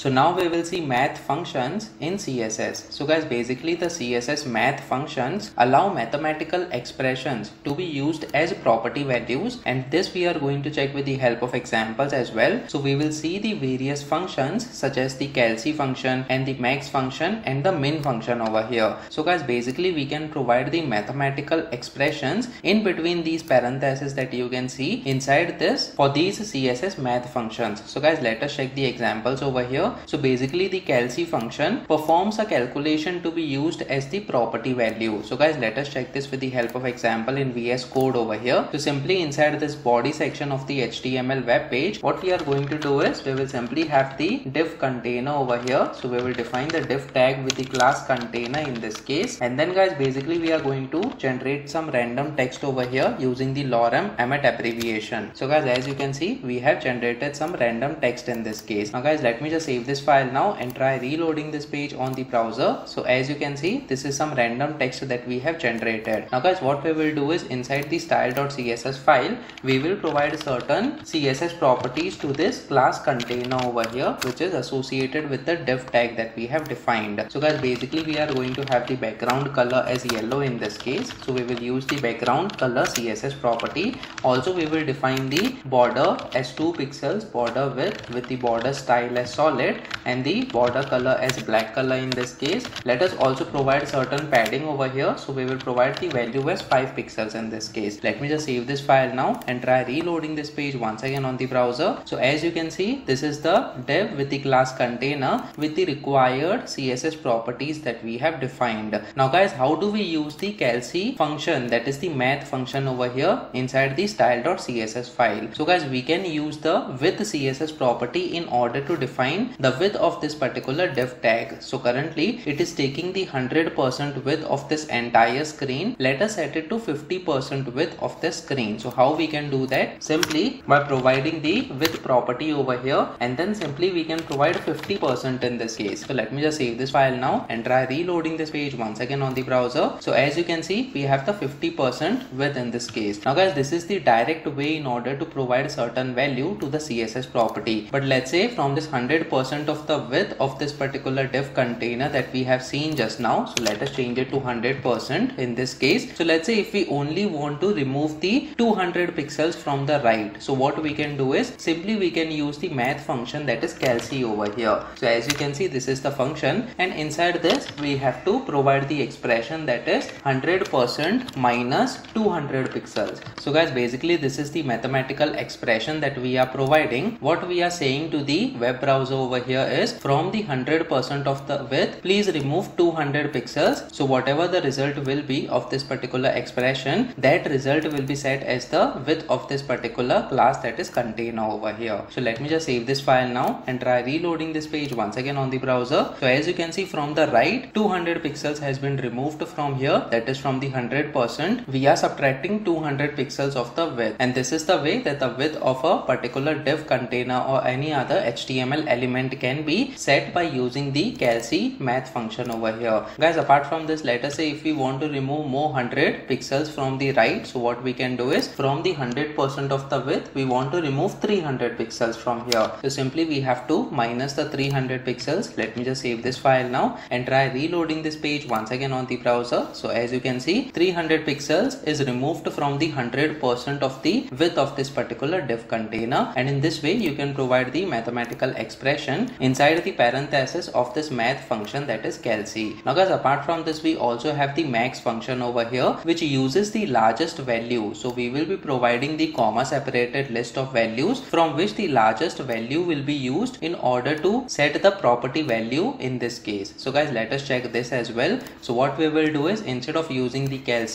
So now we will see math functions in CSS. So guys basically the CSS math functions allow mathematical expressions to be used as property values and this we are going to check with the help of examples as well. So we will see the various functions such as the calc function and the max function and the min function over here. So guys basically we can provide the mathematical expressions in between these parentheses that you can see inside this for these CSS math functions. So guys let us check the examples over here. So basically the calc function performs a calculation to be used as the property value. So guys let us check this with the help of example in VS Code over here. So simply inside this body section of the HTML web page what we are going to do is we will simply have the div container over here. So we will define the div tag with the class container in this case and then guys basically we are going to generate some random text over here using the lorem emmet abbreviation. So guys as you can see we have generated some random text in this case. Now guys let me just save this file now and try reloading this page on the browser. So as you can see this is some random text that we have generated. Now guys what we will do is inside the style.css file we will provide certain CSS properties to this class container over here which is associated with the div tag that we have defined. So guys basically we are going to have the background color as yellow in this case. So we will use the background color CSS property. Also we will define the border as 2 pixels border width with the border style as solid and the border color as black color in this case. Let us also provide certain padding over here. So we will provide the value as 5 pixels in this case. Let me just save this file now and try reloading this page once again on the browser. So as you can see this is the div width the class container with the required CSS properties that we have defined. Now guys how do we use the calc function that is the math function over here inside the style.css file. So guys we can use the with CSS property in order to define the width of this particular div tag. So currently it is taking the 100% width of this entire screen. Let us set it to 50% width of the screen. So how we can do that? Simply by providing the width property over here and then simply we can provide 50% in this case. So let me just save this file now and try reloading this page once again on the browser. So as you can see we have the 50% width in this case. Now guys this is the direct way in order to provide certain value to the CSS property. But let's say from this 100% of the width of this particular div container that we have seen just now. So let us change it to 100% in this case. So let's say if we only want to remove the 200 pixels from the right. So what we can do is simply we can use the math function that is calc over here. So as you can see this is the function and inside this we have to provide the expression that is 100% minus 200 pixels. So guys basically this is the mathematical expression that we are providing. What we are saying to the web browser over here is from the 100% of the width please remove 200 pixels. So whatever the result will be of this particular expression that result will be set as the width of this particular class that is container over here. So let me just save this file now and try reloading this page once again on the browser. So as you can see from the right 200 pixels has been removed from here that is from the 100% we are subtracting 200 pixels of the width and this is the way that the width of a particular div container or any other HTML element can be set by using the calc math function over here. Guys apart from this let us say if we want to remove more 100 pixels from the right so what we can do is from the 100% of the width we want to remove 300 pixels from here. So simply we have to minus the 300 pixels. Let me just save this file now and try reloading this page once again on the browser. So as you can see 300 pixels is removed from the 100% of the width of this particular div container and in this way you can provide the mathematical expression inside the parenthesis of this math function that is calc. Now guys apart from this we also have the max function over here which uses the largest value. So we will be providing the comma separated list of values from which the largest value will be used in order to set the property value in this case. So guys let us check this as well. So what we will do is instead of using the calc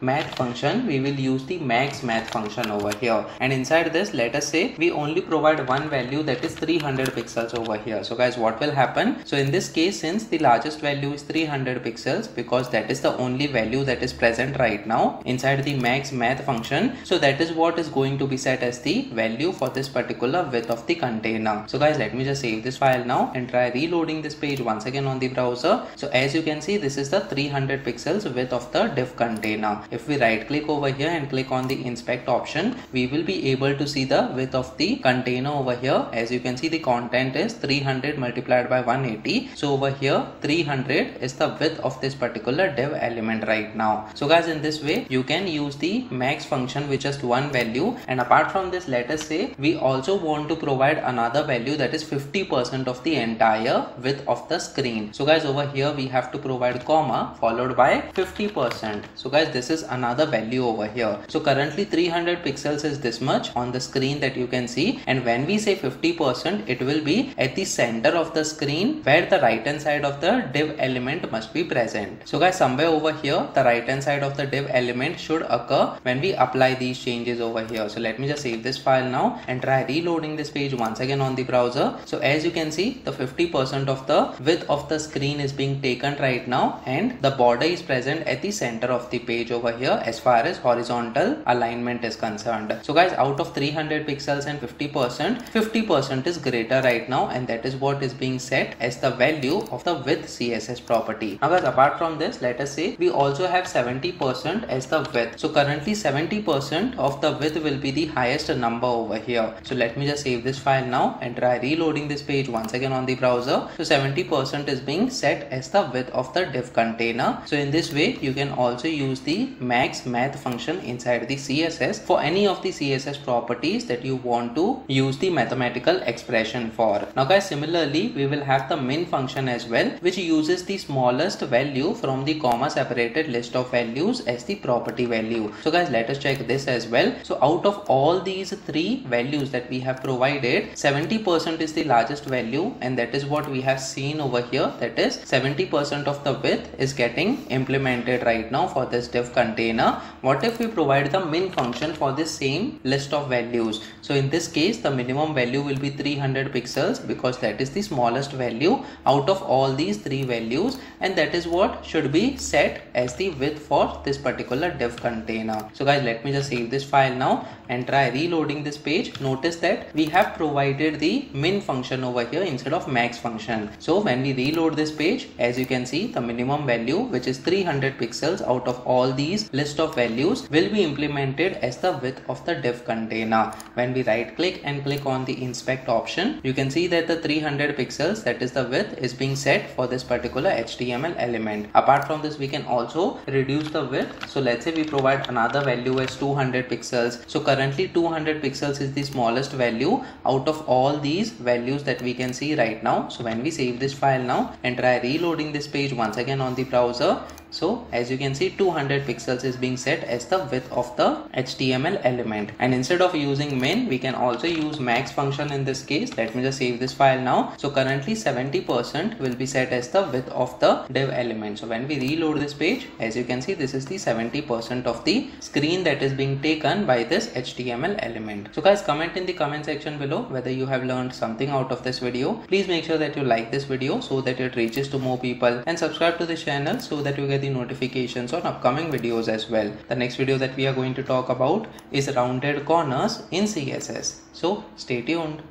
math function we will use the max math function over here and inside this let us say we only provide one value that is 300 pixels over here. So guys what will happen? So in this case since the largest value is 300 pixels because that is the only value that is present right now inside the max math function. So that is what is going to be set as the value for this particular width of the container. So guys let me just save this file now and try reloading this page once again on the browser. So as you can see this is the 300 pixels width of the div container. If we right click over here and click on the inspect option we will be able to see the width of the container over here. As you can see the content is 300 multiplied by 180 so over here 300 is the width of this particular div element right now. So guys in this way you can use the max function with just one value. And apart from this let us say we also want to provide another value that is 50 percent of the entire width of the screen. So guys over here we have to provide comma followed by 50 percent. So guys this is another value over here. So currently 300 pixels is this much on the screen that you can see. And when we say 50 percent it will be at the center of the screen where the right hand side of the div element must be present. So guys somewhere over here the right hand side of the div element should occur when we apply these changes over here. So let me just save this file now and try reloading this page once again on the browser. So as you can see the 50 percent of the width of the screen is being taken right now and the border is present at the center of the page over here as far as horizontal alignment is concerned. So guys out of 300 pixels and 50 percent 50 percent is greater right now and that is what is being set as the value of the width css property. Now guys apart from this let us say we also have 70 percent as the width. So currently 70 percent of the width will be the highest number over here. So let me just save this file now and try reloading this page once again on the browser. So 70 percent is being set as the width of the div container. So in this way you can also use the max math function inside the css for any of the css properties that you want to use the mathematical expression for now guys similarly we will have the min function as well which uses the smallest value from the comma separated list of values as the property value. So guys let us check this as well. So out of all these three values that we have provided 70 percent is the largest value and that is what we have seen over here. That is 70 percent of the width is getting implemented right now for this div container. What if we provide the min function for this same list of values? So in this case the minimum value will be 300 pixels because that is the smallest value out of all these three values and that is what should be set as the width for this particular div container. So guys let me just save this file now and try reloading this page. Notice that we have provided the min function over here instead of max function. So when we reload this page as you can see the minimum value which is 300 pixels out of all these list of values will be implemented as the width of the div container. When we right click and click on the inspect option you can see that the 300 pixels that is the width is being set for this particular html element. Apart from this we can also reduce the width. So let's say we provide another value as 200 pixels. So currently 200 pixels is the smallest value out of all these values that we can see right now. So when we save this file now and try reloading this page once again on the browser so as you can see 200 pixels is being set as the width of the HTML element. And instead of using min we can also use max function in this case. Let me just save this file now. So currently 70% will be set as the width of the div element. So when we reload this page as you can see this is the 70% of the screen that is being taken by this HTML element. So guys comment in the comment section below whether you have learned something out of this video. Please make sure that you like this video so that it reaches to more people. And subscribe to the channel so that you get the notifications on upcoming videos as well. The next video that we are going to talk about is rounded corners in CSS. So stay tuned.